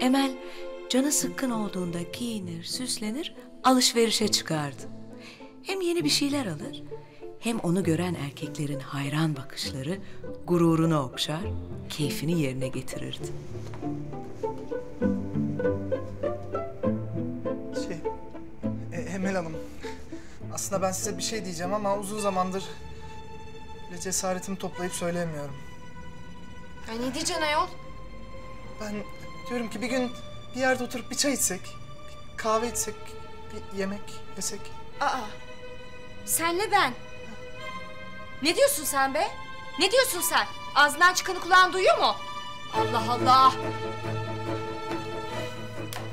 Emel canı sıkkın olduğunda giyinir, süslenir, alışverişe çıkardı. Hem yeni bir şeyler alır, hem onu gören erkeklerin hayran bakışları gururunu okşar, keyfini yerine getirirdi. Şey, e, Emel Hanım. Aslında ben size bir şey diyeceğim ama uzun zamandır cesaretimi toplayıp söyleyemiyorum. Ay ne diyeceksin ayol? Ben diyorum ki bir gün bir yerde oturup bir çay içsek, bir kahve içsek, bir yemek yesek. Aa. Senle ben. Ne diyorsun sen be? Ne diyorsun sen? Ağzından çıkanı kulağın duyuyor mu? Allah Allah.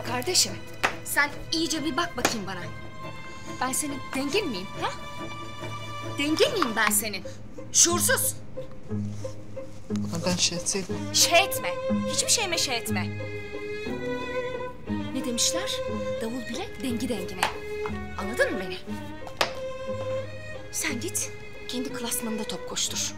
Kardeşim, sen iyice bir bak bakayım bana. Ben senin dengin miyim? Ha? Dengin miyim ben senin? Şuursuz. Ama ben şey etseydim. Şey etme. Hiçbir şeyime şey etme. Demişler? Davul bile dengi dengine. Anladın mı beni? Sen git kendi klasmanında top koştur.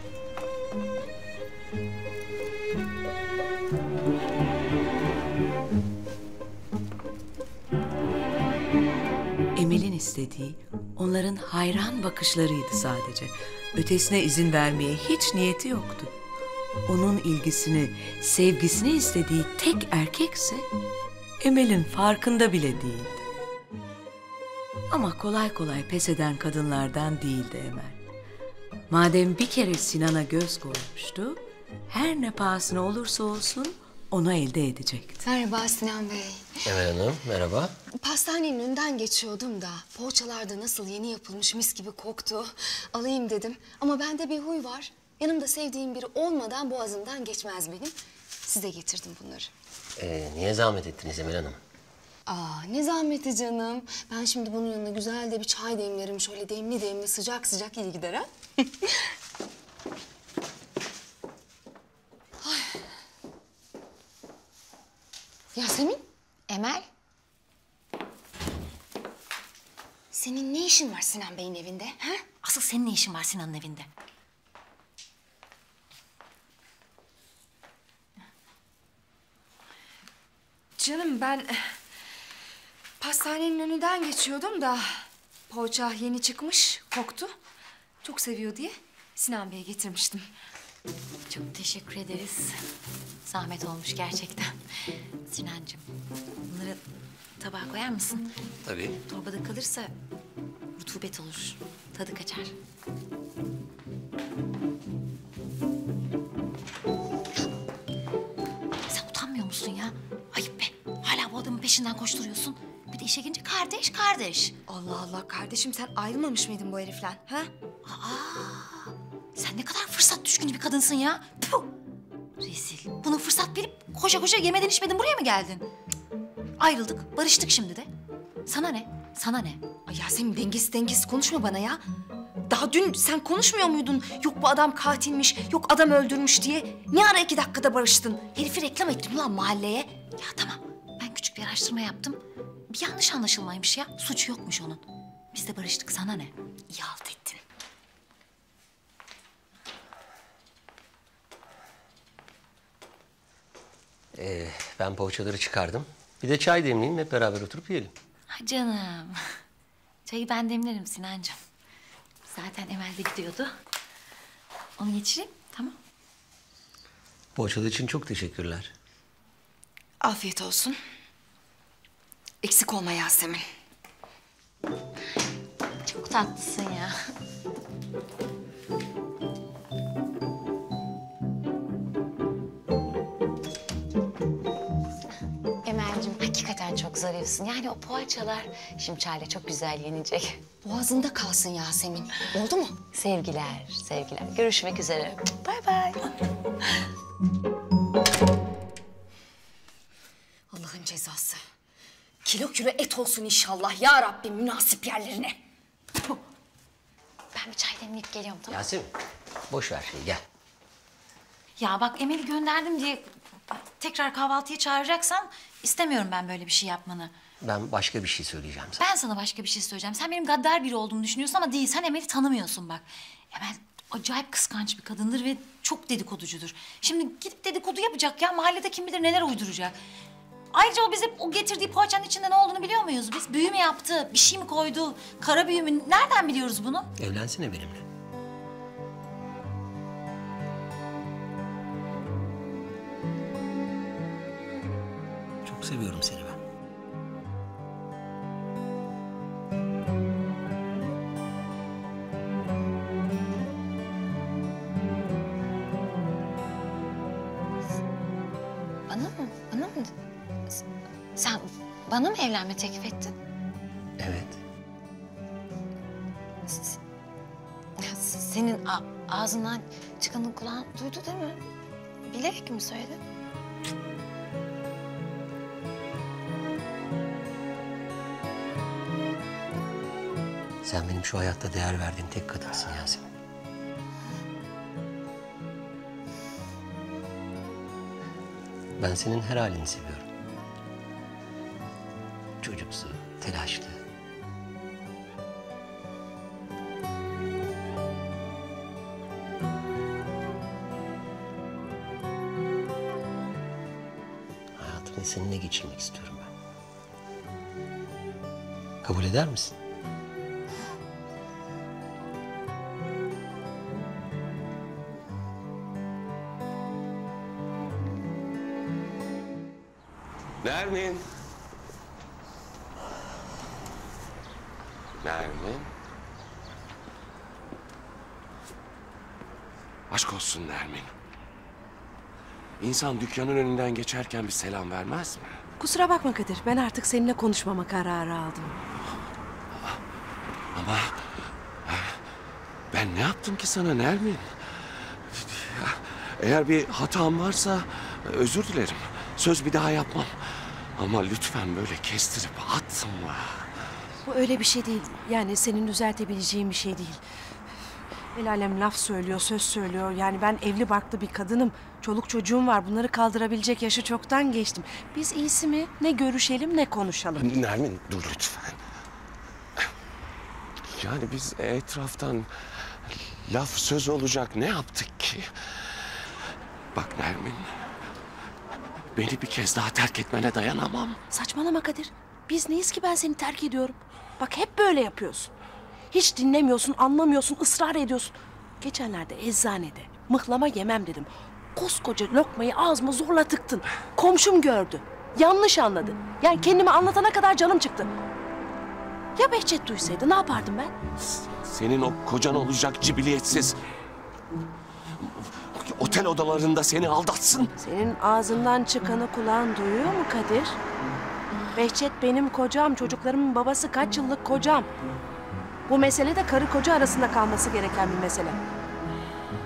Emel'in istediği onların hayran bakışlarıydı sadece. Ötesine izin vermeye hiç niyeti yoktu. Onun ilgisini, sevgisini istediği tek erkekse Emel'in farkında bile değildi. Ama kolay kolay pes eden kadınlardan değildi Emel. Madem bir kere Sinan'a göz koymuştu, her ne pahasına olursa olsun onu elde edecekti. Merhaba Sinan Bey. Emel Hanım, merhaba. Pastanenin önünden geçiyordum da poğaçalar da nasıl yeni yapılmış mis gibi koktu. Alayım dedim ama bende bir huy var. Yanımda sevdiğim biri olmadan boğazımdan geçmez benim. Size getirdim bunları. Ee, niye zahmet ettiniz Emel Hanım? Aa ne zahmeti canım. Ben şimdi bunun yanına güzel de bir çay demlerim. Şöyle demli demli sıcak sıcak iyi gider ha. Ay. Yasemin, Emel. Senin ne işin var Sinan Bey'in evinde? Ha? Asıl senin ne işin var Sinan'ın evinde? Canım ben eh, pastanenin önünden geçiyordum da poğaça yeni çıkmış, koktu. Çok seviyor diye Sinan Bey'e getirmiştim. Çok teşekkür ederiz. Zahmet olmuş gerçekten. Sinancığım, bunları tabağa koyar mısın? Tabii. Torbada kalırsa rutubet olur. Tadı kaçar. Peşinden koşturuyorsun. Bir de işe gelince kardeş kardeş. Allah Allah kardeşim sen ayrılmamış mıydın bu herifle? Ha? Sen ne kadar fırsat düşkünü bir kadınsın ya. Puh! Rezil. Bunu fırsat bilip koşa koşa yemeden içmeden buraya mı geldin? Ayrıldık, barıştık şimdi de. Sana ne? Sana ne? Ay Yasemin dengesiz dengesiz konuşma bana ya. Daha dün sen konuşmuyor muydun? Yok bu adam katilmiş, yok adam öldürmüş diye. Ne ara iki dakikada barıştın? Herifi reklam ettim lan mahalleye. Ya tamam, küçük bir araştırma yaptım. Bir yanlış anlaşılmaymış ya. Suçu yokmuş onun. Biz de barıştık, sana ne? İyi halt ettin. Ee, ben poğaçaları çıkardım. Bir de çay demleyeyim, hep beraber oturup yiyelim. Ha canım. Çayı ben demlerim Sinancığım. Zaten Emel de gidiyordu. Onu geçireyim, tamam. Poğaçalı için çok teşekkürler. Afiyet olsun. Eksik olma Yasemin. Çok tatlısın ya. Emel'cim hakikaten çok zarifsin. Yani o poğaçalar şimdi çayla çok güzel yenecek. Boğazında kalsın Yasemin. Oldu mu? Sevgiler, sevgiler. Görüşmek üzere. Bay bay. Allah'ın cezası. Kilo kilo et olsun inşallah ya Rabbim münasip yerlerine. Ben bir çay demleyip geliyorum tamam Yasemin, boş ver şeyi, gel. Ya bak Emel'i gönderdim diye tekrar kahvaltıya çağıracaksan istemiyorum ben böyle bir şey yapmanı. Ben başka bir şey söyleyeceğim sana. Ben sana başka bir şey söyleyeceğim. Sen benim gaddar biri olduğumu düşünüyorsun ama değil. Sen Emel'i tanımıyorsun bak. Emel acayip kıskanç bir kadındır ve çok dedikoducudur. Şimdi gidip dedikodu yapacak ya. Mahallede kim bilir neler uyduracak. Ayrıca o bize o getirdiği poğaçanın içinde ne olduğunu biliyor muyuz? Biz büyü mü yaptı, bir şey mi koydu, kara büyü mü? Nereden biliyoruz bunu? Evlensene benimle. Çok seviyorum seni Bana mı? Bana mı? S- Sen bana mı evlenme teklif ettin? Evet. S- ya s- Senin a- ağzından çıkanı kulağın duydu değil mi? Bilerek mi söyledin? Sen benim şu hayatta değer verdiğim tek kadınsın Yasemin. Ben senin her halini seviyorum. Çocuksu, telaşlı. Hayatımı seninle geçirmek istiyorum ben. Kabul eder misin? Nermin. Nermin. Aşk olsun Nermin. İnsan dükkanın önünden geçerken bir selam vermez mi? Kusura bakma Kadir. Ben artık seninle konuşmama kararı aldım. Ama ben ne yaptım ki sana Nermin? Eğer bir hatam varsa özür dilerim. Söz bir daha yapmam. Ama lütfen böyle kestirip atma. Bu öyle bir şey değil. Yani senin düzeltebileceğin bir şey değil. El alem laf söylüyor, söz söylüyor. Yani ben evli barklı bir kadınım. Çoluk çocuğum var. Bunları kaldırabilecek yaşı çoktan geçtim. Biz iyisi mi ne görüşelim ne konuşalım. Nermin dur lütfen. Yani biz etraftan laf söz olacak ne yaptık ki? Bak Nermin. Beni bir kez daha terk etmene dayanamam. Saçmalama Kadir. Biz neyiz ki ben seni terk ediyorum? Bak hep böyle yapıyorsun. Hiç dinlemiyorsun, anlamıyorsun, ısrar ediyorsun. Geçenlerde eczanede mıhlama yemem dedim. Koskoca lokmayı ağzıma zorla tıktın. Komşum gördü. Yanlış anladı. Yani kendimi anlatana kadar canım çıktı. Ya Behçet duysaydı ne yapardım ben? Senin o kocan olacak cibiliyetsiz. Otel odalarında seni aldatsın. Senin ağzından çıkanı kulağın duyuyor mu Kadir? Behçet benim kocam, çocuklarımın babası kaç yıllık kocam. Bu mesele de karı koca arasında kalması gereken bir mesele.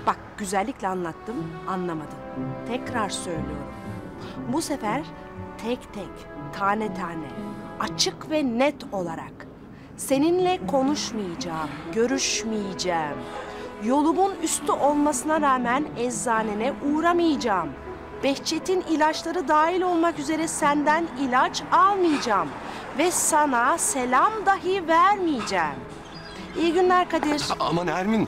Bak güzellikle anlattım, anlamadın. Tekrar söylüyorum. Bu sefer tek tek, tane tane, açık ve net olarak seninle konuşmayacağım, görüşmeyeceğim. Yolumun üstü olmasına rağmen eczanene uğramayacağım. Behçet'in ilaçları dahil olmak üzere senden ilaç almayacağım. Ve sana selam dahi vermeyeceğim. İyi günler Kadir. Ama Nermin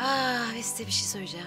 Ah, ve size bir şey söyleyeceğim.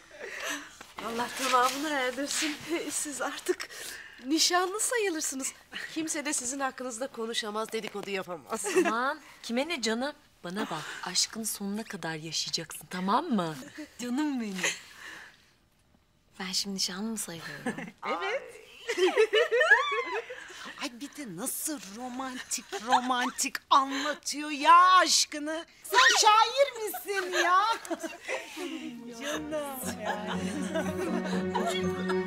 Allah tamamını erdirsin. Siz artık nişanlı sayılırsınız. Kimse de sizin hakkınızda konuşamaz, dedikodu yapamaz. Aman kime ne canım? Bana bak aşkın sonuna kadar yaşayacaksın tamam mı? Canım benim. Ben şimdi nişanlı mı sayılıyorum? Ay bir de nasıl romantik romantik anlatıyor ya aşkını. Sen şair misin ya? Canım ya.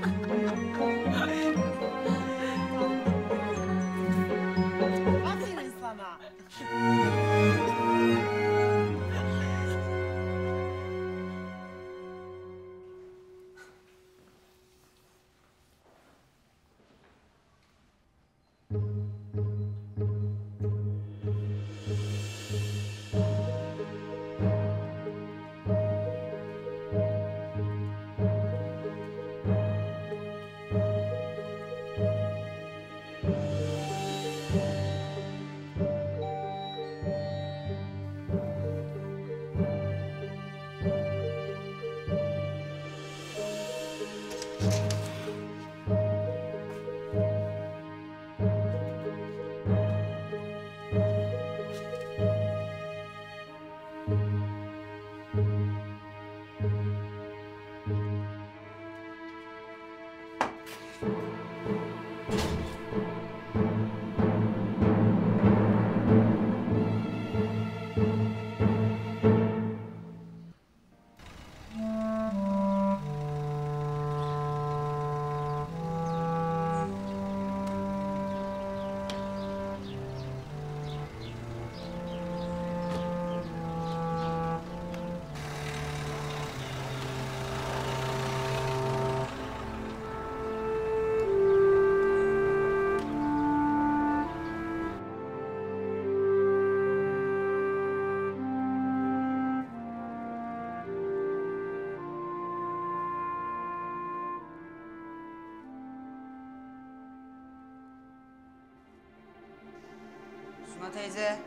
teyze.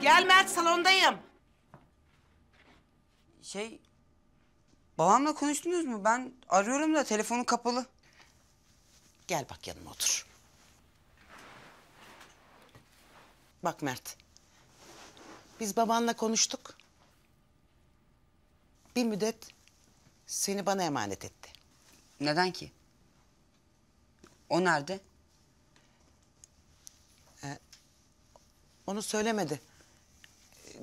Gel Mert salondayım. Şey... Babamla konuştunuz mu? Ben arıyorum da telefonu kapalı. Gel bak yanıma otur. Bak Mert. Biz babanla konuştuk. Bir müddet seni bana emanet etti. Neden ki? O nerede? Onu söylemedi.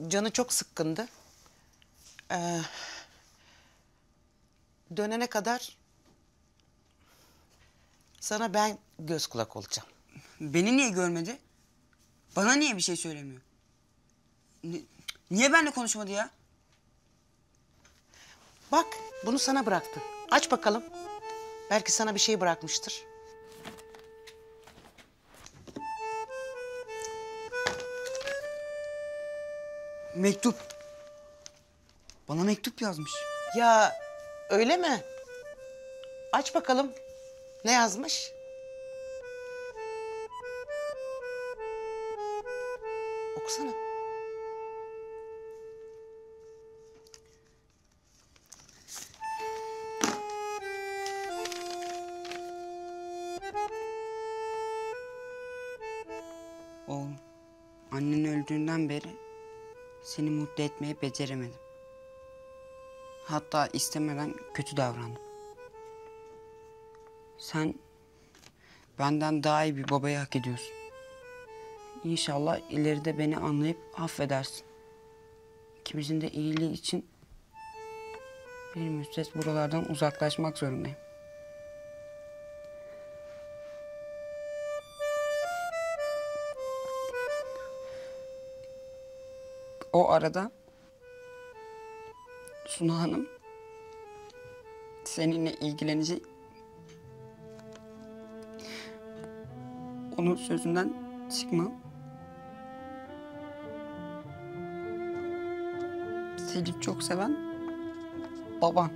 Canı çok sıkkındı. Ee, dönene kadar sana ben göz kulak olacağım. Beni niye görmedi? Bana niye bir şey söylemiyor? Ni- niye benimle konuşmadı ya? Bak bunu sana bıraktı. Aç bakalım. Belki sana bir şey bırakmıştır. Mektup. Bana mektup yazmış. Ya öyle mi? Aç bakalım. Ne yazmış? Okusana. Mutlu etmeye beceremedim. Hatta istemeden kötü davrandım. Sen benden daha iyi bir babayı hak ediyorsun. İnşallah ileride beni anlayıp affedersin. İkimizin de iyiliği için bir müddet buralardan uzaklaşmak zorundayım. Arada Suna Hanım seninle ilgilenecek. Onun sözünden çıkma. Seni çok seven baban.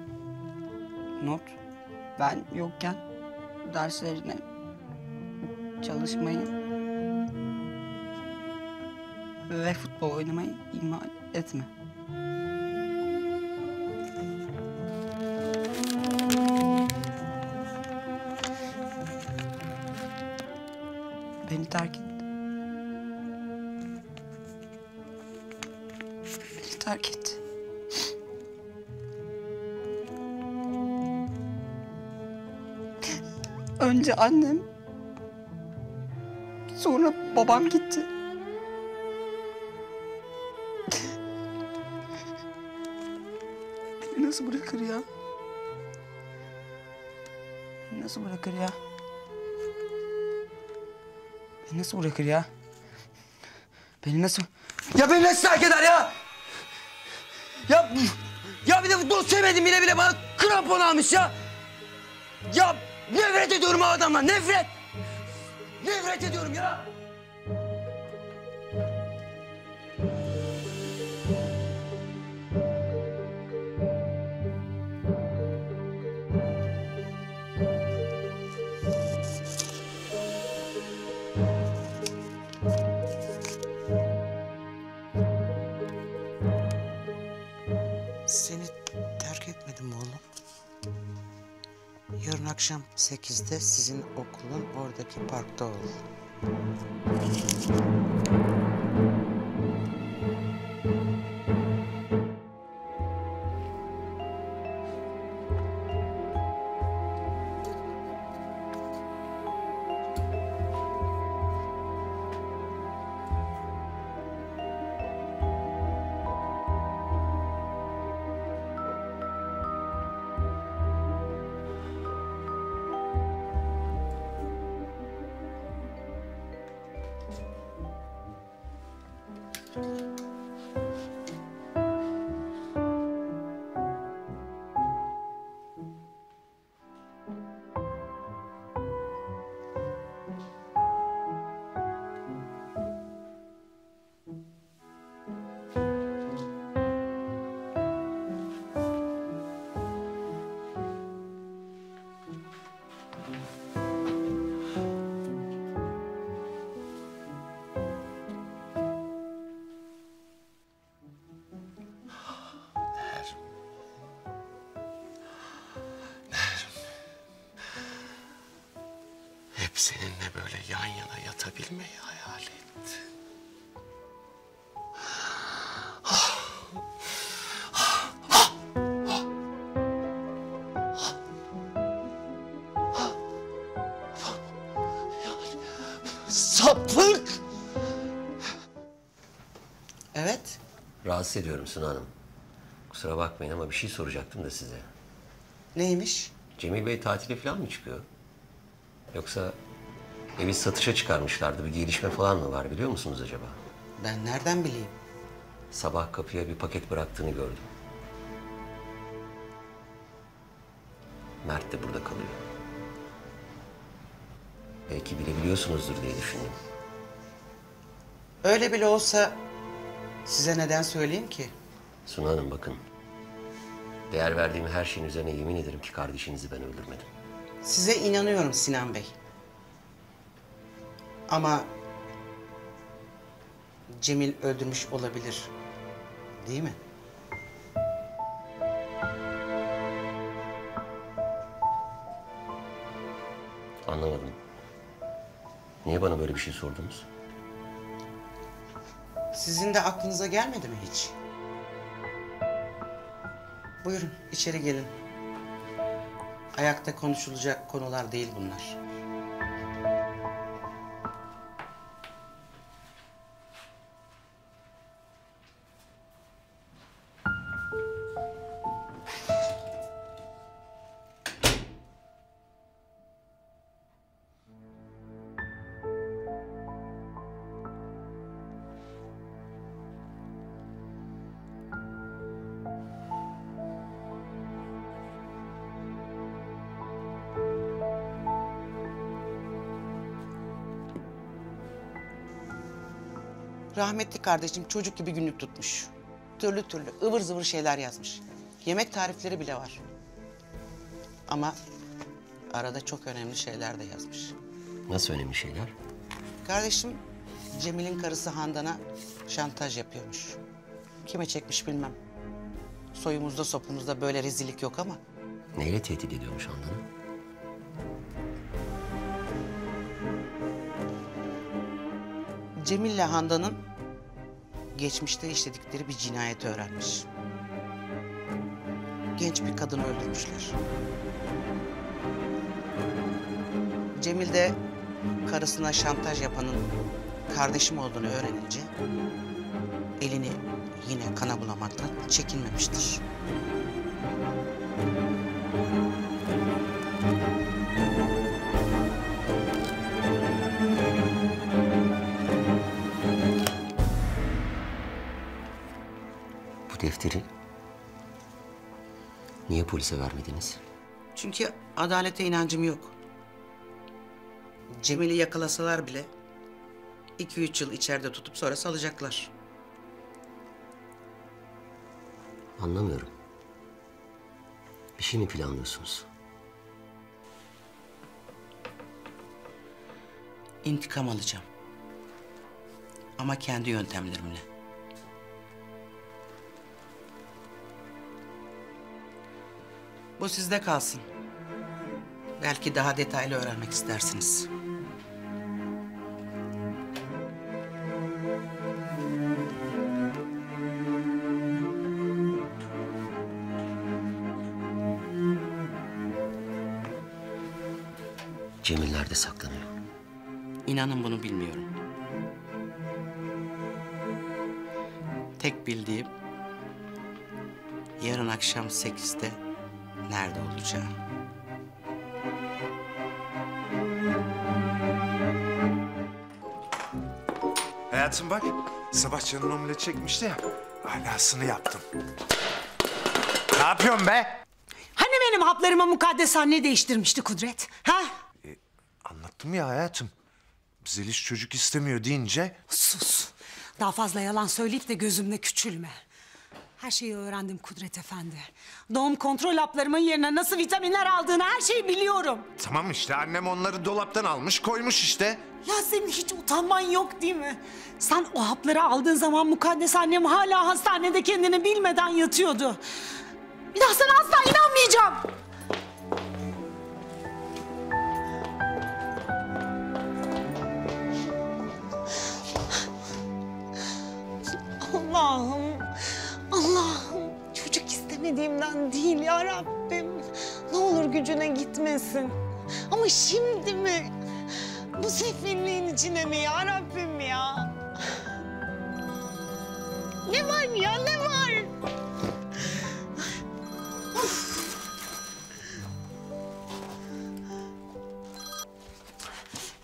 Not. Ben yokken derslerine çalışmayı ve futbol oynamayı ihmal etme. Beni terk et. Beni terk et. Önce annem, sonra babam gitti. Nasıl bırakır ya? Beni nasıl bırakır ya? Beni nasıl bırakır ya? Beni nasıl... Ya beni nasıl terk eder ya? Ya ya bir de futbol sevmedim bile bile bana krampon almış ya. Ya nefret ediyorum o adamdan nefret. Nefret ediyorum ya. Akşam 8'de sizin okulun oradaki parkta ol. Yana yatabilmeyi hayal etti. Sapık! Evet. Rahatsız ediyorum Suna Hanım. Kusura bakmayın ama bir şey soracaktım da size. Neymiş? Cemil Bey tatile falan mı çıkıyor? Yoksa evi satışa çıkarmışlardı. Bir gelişme falan mı var biliyor musunuz acaba? Ben nereden bileyim? Sabah kapıya bir paket bıraktığını gördüm. Mert de burada kalıyor. Belki bilebiliyorsunuzdur diye düşündüm. Öyle bile olsa size neden söyleyeyim ki? Suna Hanım bakın. Değer verdiğim her şeyin üzerine yemin ederim ki kardeşinizi ben öldürmedim. Size inanıyorum Sinan Bey. Ama Cemil öldürmüş olabilir. Değil mi? Anlamadım. Niye bana böyle bir şey sordunuz? Sizin de aklınıza gelmedi mi hiç? Buyurun içeri gelin. Ayakta konuşulacak konular değil bunlar. Rahmetli kardeşim çocuk gibi günlük tutmuş. Türlü türlü ıvır zıvır şeyler yazmış. Yemek tarifleri bile var. Ama arada çok önemli şeyler de yazmış. Nasıl önemli şeyler? Kardeşim Cemil'in karısı Handan'a şantaj yapıyormuş. Kime çekmiş bilmem. Soyumuzda sopumuzda böyle rezillik yok ama Neyle tehdit ediyormuş Handan'ı? Cemil'le Handan'ın geçmişte işledikleri bir cinayeti öğrenmiş. Genç bir kadını öldürmüşler. Cemil de karısına şantaj yapanın kardeşim olduğunu öğrenince elini yine kana bulamaktan çekinmemiştir. Defteri niye polise vermediniz? Çünkü adalete inancım yok. Cemil'i yakalasalar bile iki üç yıl içeride tutup sonra salacaklar. Anlamıyorum. Bir şey mi planlıyorsunuz? İntikam alacağım. Ama kendi yöntemlerimle. Bu sizde kalsın. Belki daha detaylı öğrenmek istersiniz. Cemil nerede saklanıyor? İnanın bunu bilmiyorum. Tek bildiğim yarın akşam sekizde nerede olacağı. Hayatım bak, sabah canın omlet çekmişti ya. Alasını yaptım. Ne yapıyorsun be? Hani benim haplarıma mukaddes anne değiştirmişti Kudret? Ha? Anlattım ya hayatım. Zeliş çocuk istemiyor deyince... Sus. Daha fazla yalan söyleyip de gözümde küçülme. Her şeyi öğrendim Kudret Efendi. Doğum kontrol haplarımın yerine nasıl vitaminler aldığını her şeyi biliyorum. Tamam işte annem onları dolaptan almış koymuş işte. Ya senin hiç utanman yok değil mi? Sen o hapları aldığın zaman mukaddes annem hala hastanede kendini bilmeden yatıyordu. Bir daha sana asla inanmayacağım. Gücüne gitmesin. Ama şimdi mi? Bu sefilliğin içine mi ya Rabbim ya? Ne var ya ne var?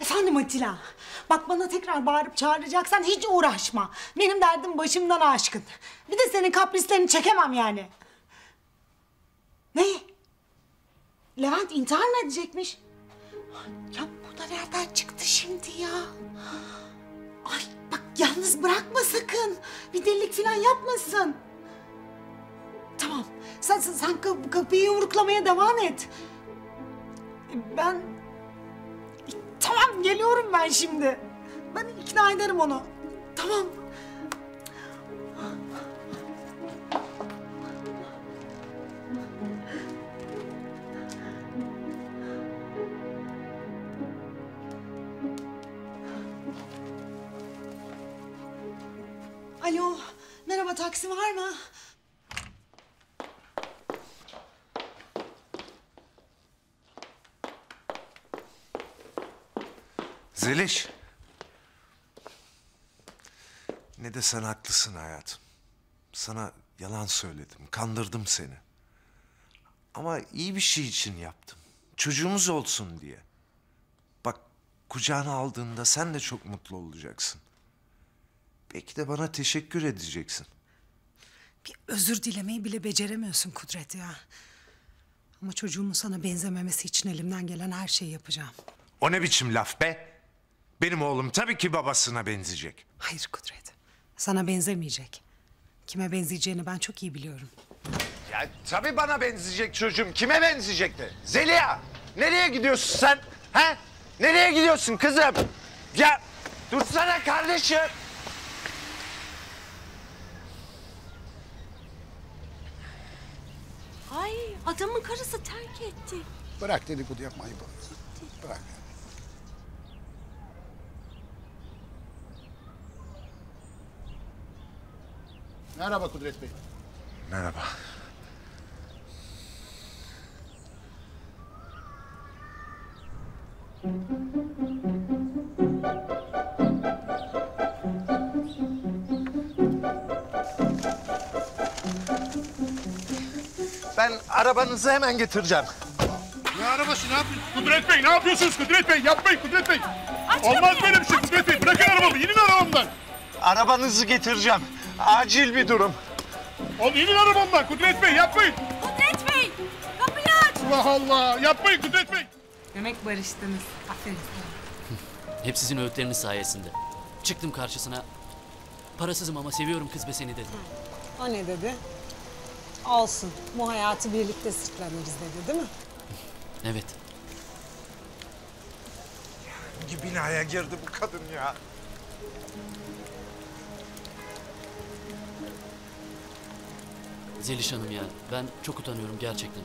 Efendim Atilla. Bak bana tekrar bağırıp çağıracaksan hiç uğraşma. Benim derdim başımdan aşkın. Bir de senin kaprislerini çekemem yani. Ne? Levent intihar mı edecekmiş? Ya bu da nereden çıktı şimdi ya? Ay bak yalnız bırakma sakın. Bir delilik falan yapmasın. Tamam. Sen, sen, sen kap- kapıyı yumruklamaya devam et. Ben... Tamam geliyorum ben şimdi. Ben ikna ederim onu. Tamam. Taksi var mı? Zeliş. Ne de sen haklısın hayatım. Sana yalan söyledim, kandırdım seni. Ama iyi bir şey için yaptım. Çocuğumuz olsun diye. Bak kucağına aldığında sen de çok mutlu olacaksın. Belki de bana teşekkür edeceksin. Bir özür dilemeyi bile beceremiyorsun Kudret ya. Ama çocuğumun sana benzememesi için elimden gelen her şeyi yapacağım. O ne biçim laf be? Benim oğlum tabii ki babasına benzeyecek. Hayır Kudret. Sana benzemeyecek. Kime benzeyeceğini ben çok iyi biliyorum. Ya tabii bana benzeyecek çocuğum. Kime benzeyecekti? Zeliha! Nereye gidiyorsun sen? He? Nereye gidiyorsun kızım? Ya dursana kardeşim. Ay adamın karısı terk etti. Bırak dedikodu yapmayı bu. Bırak. Merhaba Kudret Bey. Merhaba. Ben arabanızı hemen getireceğim. Ne arabası ne yapıyorsun? Kudret Bey ne yapıyorsunuz Kudret Bey? Yapmayın Kudret Bey. Olmaz böyle bir şey Kudret Bey. Bırakın arabamı. inin arabamdan. Arabanızı getireceğim. Acil bir durum. Oğlum inin arabamdan Kudret Bey yapmayın. Kudret Bey kapıyı aç. Allah Allah yapmayın Kudret Bey. Demek barıştınız. Aferin. Hep sizin öğütleriniz sayesinde. Çıktım karşısına. Parasızım ama seviyorum kız be seni dedim. O ne dedi? Olsun. Bu hayatı birlikte sırtlanırız dedi değil mi? Evet. Hangi binaya girdi bu kadın ya? Zeliş Hanım ya ben çok utanıyorum gerçekten.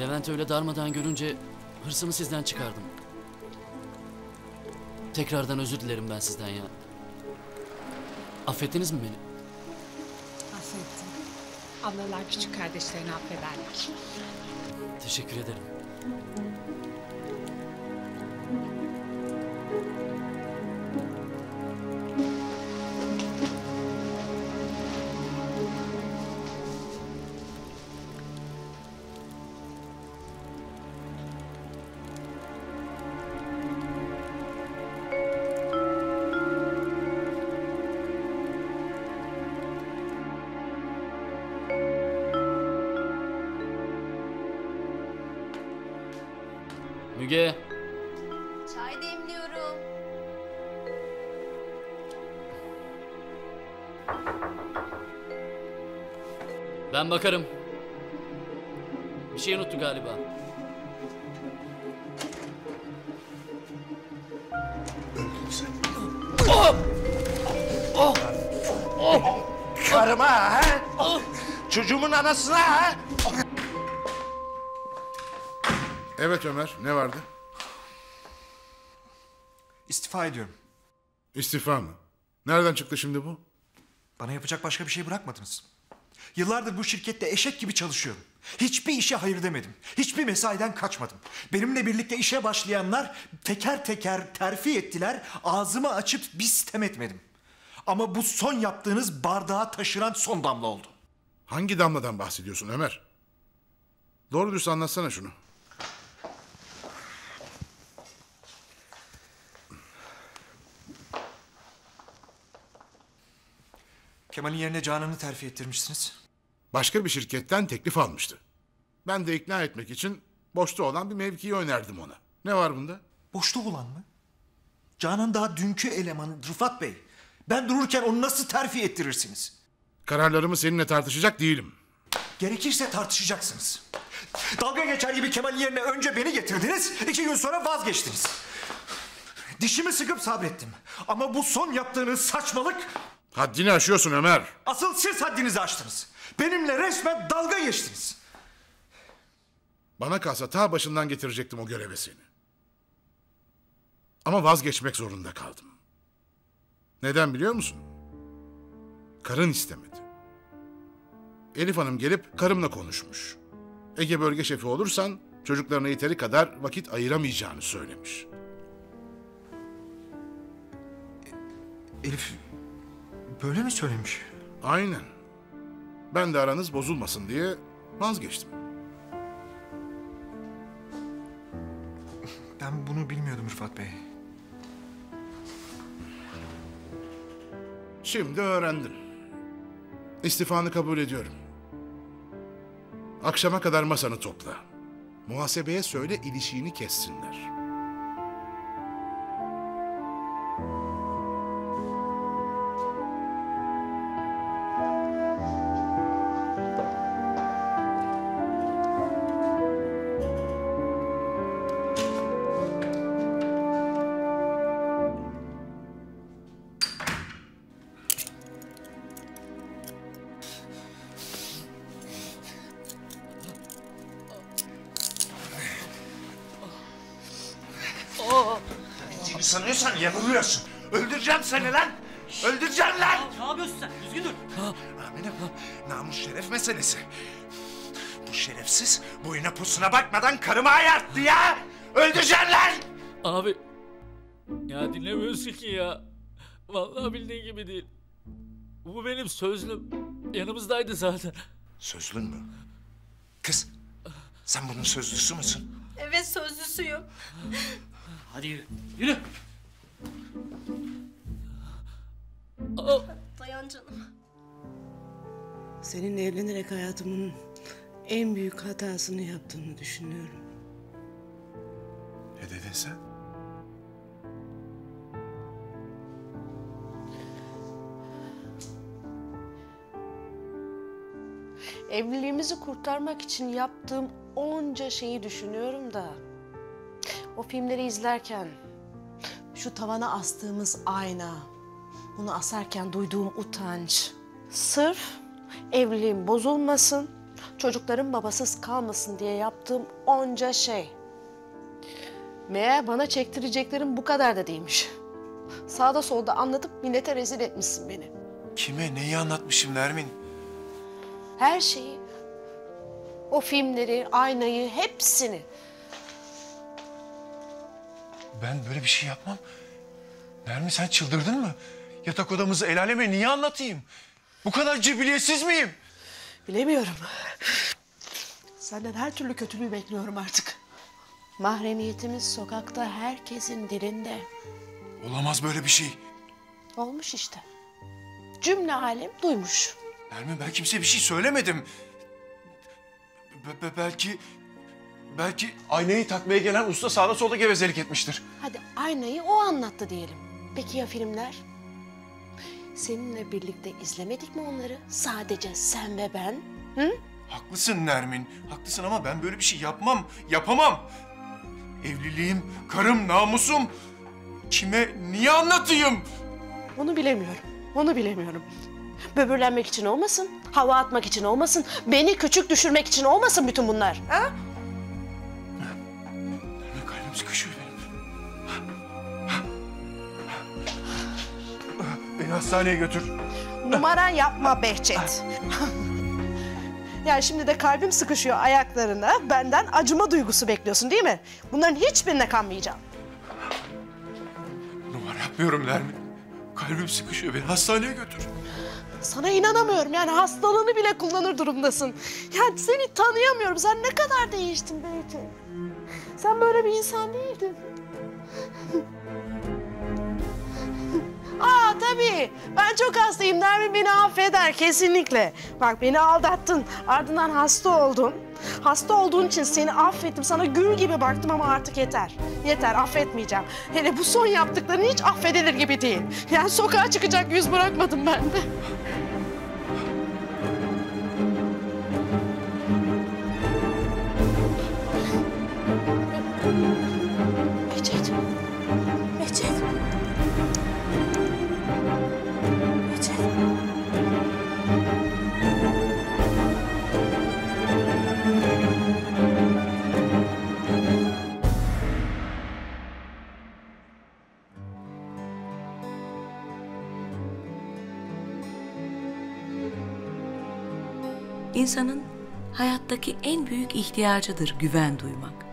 Levent öyle darmadan görünce hırsımı sizden çıkardım. Tekrardan özür dilerim ben sizden ya. Affettiniz mi beni? Ablalar küçük kardeşlerini affederler. Teşekkür ederim. Müge. Çay demliyorum. Ben bakarım. Bir şey unuttu galiba. Oh! Oh! Oh! Karıma ha? Çocuğumun anasına ha? Evet Ömer ne vardı? İstifa ediyorum. İstifa mı? Nereden çıktı şimdi bu? Bana yapacak başka bir şey bırakmadınız. Yıllardır bu şirkette eşek gibi çalışıyorum. Hiçbir işe hayır demedim. Hiçbir mesaiden kaçmadım. Benimle birlikte işe başlayanlar teker teker terfi ettiler. Ağzımı açıp bir sitem etmedim. Ama bu son yaptığınız bardağa taşıran son damla oldu. Hangi damladan bahsediyorsun Ömer? Doğru dürüst anlatsana şunu. Kemal'in yerine Canan'ı terfi ettirmişsiniz. Başka bir şirketten teklif almıştı. Ben de ikna etmek için boşta olan bir mevkiyi önerdim ona. Ne var bunda? Boşta olan mı? Canan daha dünkü elemanı Rıfat Bey. Ben dururken onu nasıl terfi ettirirsiniz? Kararlarımı seninle tartışacak değilim. Gerekirse tartışacaksınız. Dalga geçer gibi Kemal'in yerine önce beni getirdiniz, iki gün sonra vazgeçtiniz. Dişimi sıkıp sabrettim. Ama bu son yaptığınız saçmalık... Haddini aşıyorsun Ömer. Asıl siz haddinizi aştınız. Benimle resmen dalga geçtiniz. Bana kalsa ta başından getirecektim o göreve seni. Ama vazgeçmek zorunda kaldım. Neden biliyor musun? Karın istemedi. Elif Hanım gelip karımla konuşmuş. Ege bölge şefi olursan çocuklarına yeteri kadar vakit ayıramayacağını söylemiş. Elif böyle mi söylemiş? Aynen. Ben de aranız bozulmasın diye vazgeçtim. Ben bunu bilmiyordum Rıfat Bey. Şimdi öğrendin. İstifanı kabul ediyorum. Akşama kadar masanı topla. Muhasebeye söyle ilişiğini kessinler. Kimi sanıyorsan yanılıyorsun. Öldüreceğim seni lan. Öldüreceğim lan. Ne yapıyorsun sen? Düzgün dur. Amirim, namus şeref meselesi. Bu şerefsiz boyuna posuna bakmadan karıma ayarttı ya. Öldüreceğim lan. Abi ya dinlemiyorsun ki ya. Vallahi bildiğin gibi değil. Bu benim sözlüm. Yanımızdaydı zaten. Sözlün mü? Kız, sen bunun sözlüsü müsün? Evet sözlüsüyüm. Hadi yürü. Yürü. Dayan canım. Seninle evlenerek hayatımın en büyük hatasını yaptığını düşünüyorum. Ne dedin sen? Evliliğimizi kurtarmak için yaptığım onca şeyi düşünüyorum da... ...o filmleri izlerken... ...şu tavana astığımız ayna... ...bunu asarken duyduğum utanç... ...sırf evliliğim bozulmasın... ...çocukların babasız kalmasın diye yaptığım onca şey... ...meğer bana çektireceklerim bu kadar da değilmiş. Sağda solda anlatıp millete rezil etmişsin beni. Kime neyi anlatmışım Nermin? Her şeyi. O filmleri, aynayı, hepsini. Ben böyle bir şey yapmam. Nermin sen çıldırdın mı? Yatak odamızı el aleme niye anlatayım? Bu kadar cibiliyetsiz miyim? Bilemiyorum. Senden her türlü kötülüğü bekliyorum artık. Mahremiyetimiz sokakta herkesin dilinde. Olamaz böyle bir şey. Olmuş işte. Cümle alem duymuş. Nermin ben kimseye bir şey söylemedim. Be- be- belki... Belki aynayı takmaya gelen usta sağda solda gevezelik etmiştir. Hadi aynayı o anlattı diyelim. Peki ya filmler? Seninle birlikte izlemedik mi onları? Sadece sen ve ben. Hı? Haklısın Nermin, haklısın ama ben böyle bir şey yapmam, yapamam. Evliliğim, karım, namusum. Kime, niye anlatayım? Onu bilemiyorum. Onu bilemiyorum. Böbürlenmek için olmasın, hava atmak için olmasın, beni küçük düşürmek için olmasın bütün bunlar. Ha? Sıkışıyor benim. Beni hastaneye götür. Numara yapma Behçet. Yani şimdi de kalbim sıkışıyor ayaklarına. Benden acıma duygusu bekliyorsun değil mi? Bunların hiçbirine kanmayacağım. Numara yapmıyorum Nermin. Kalbim sıkışıyor. Beni hastaneye götür. Sana inanamıyorum yani hastalığını bile kullanır durumdasın. Yani seni tanıyamıyorum. Sen ne kadar değiştin Beyci. Sen böyle bir insan değildin. Aa tabii. Ben çok hastayım. Nermin beni affeder kesinlikle. Bak beni aldattın. Ardından hasta oldun. Hasta olduğun için seni affettim. Sana gül gibi baktım ama artık yeter. Yeter affetmeyeceğim. Hele bu son yaptıkların hiç affedilir gibi değil. Yani sokağa çıkacak yüz bırakmadım ben de. İnsanın hayattaki en büyük ihtiyacıdır güven duymak.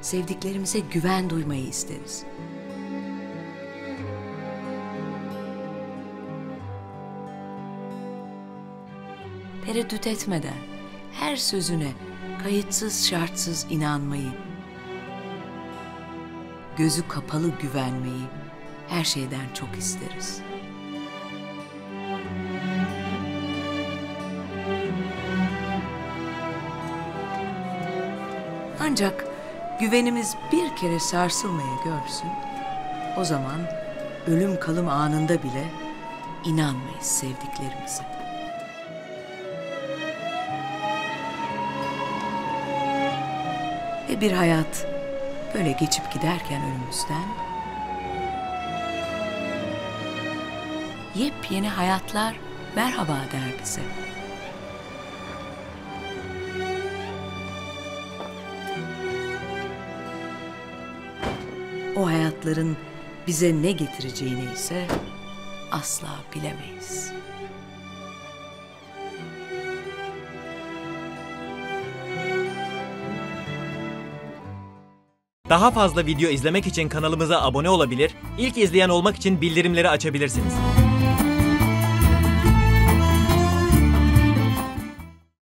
Sevdiklerimize güven duymayı isteriz. Tereddüt etmeden her sözüne kayıtsız şartsız inanmayı, gözü kapalı güvenmeyi her şeyden çok isteriz. Ancak güvenimiz bir kere sarsılmaya görsün, o zaman ölüm kalım anında bile inanmayız sevdiklerimize. Ve bir hayat böyle geçip giderken önümüzden yepyeni hayatlar merhaba der bize. O hayatların bize ne getireceğini ise asla bilemeyiz. Daha fazla video izlemek için kanalımıza abone olabilir, ilk izleyen olmak için bildirimleri açabilirsiniz.